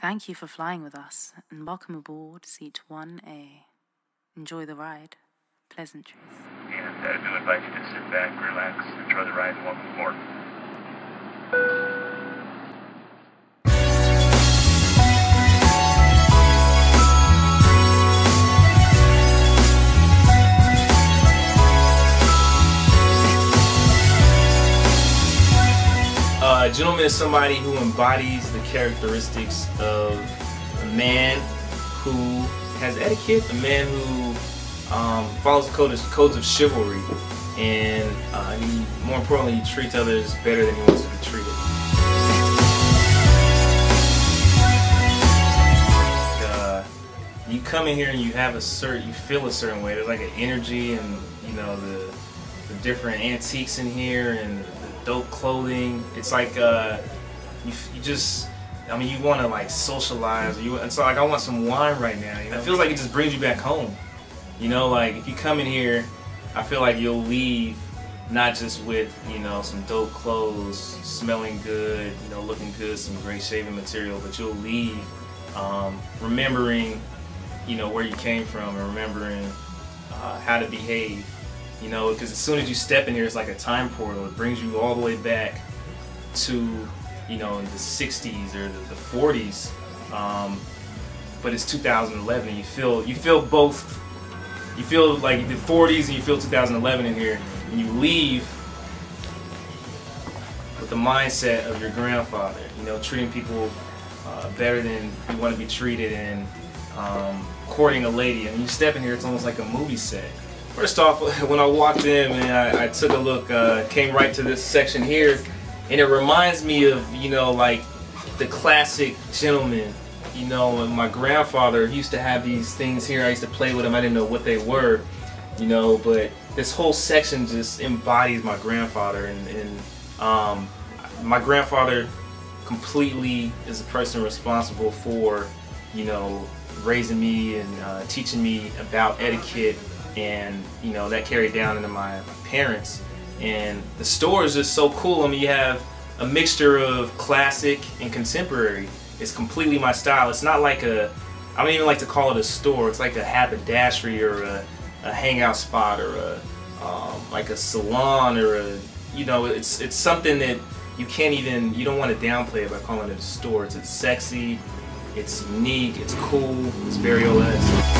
Thank you for flying with us and welcome aboard Seat 1A. Enjoy the ride. Pleasantries. And I do invite you to sit back, relax, enjoy the ride, and welcome aboard. Uh, a gentleman is somebody who embodies the characteristics of a man who has etiquette, a man who um, follows the codes, codes of chivalry, and uh, he, more importantly, he treats others better than he wants to be treated. Uh, you come in here and you have a certain, you feel a certain way. There's like an energy and you know the the different antiques in here and dope clothing. It's like uh, you, you just, I mean, you want to like socialize. Or you, and so like I want some wine right now. You know, it feels like it just brings you back home. You know, like if you come in here, I feel like you'll leave not just with you know some dope clothes, smelling good, you know, looking good, some great shaving material, but you'll leave um, remembering, you know, where you came from and remembering uh, how to behave you know, because as soon as you step in here, it's like a time portal. It brings you all the way back to, you know, the 60s or the, the 40s. Um, but it's 2011. You feel you feel both. You feel like the 40s and you feel 2011 in here. And you leave with the mindset of your grandfather. You know, treating people uh, better than you want to be treated and um, courting a lady. And you step in here, it's almost like a movie set. First off, when I walked in, man, I, I took a look, uh, came right to this section here, and it reminds me of, you know, like the classic gentleman. You know, my grandfather used to have these things here. I used to play with them. I didn't know what they were, you know, but this whole section just embodies my grandfather. And, and um, my grandfather completely is the person responsible for, you know, raising me and uh, teaching me about etiquette and you know that carried down into my, my parents. And the store is just so cool. I mean you have a mixture of classic and contemporary. It's completely my style. It's not like a i don't even like to call it a store. It's like a haberdashery or a, a hangout spot or a um, like a salon or a you know it's it's something that you can't even you don't want to downplay it by calling it a store. It's, it's sexy. It's unique. It's cool. It's very OS.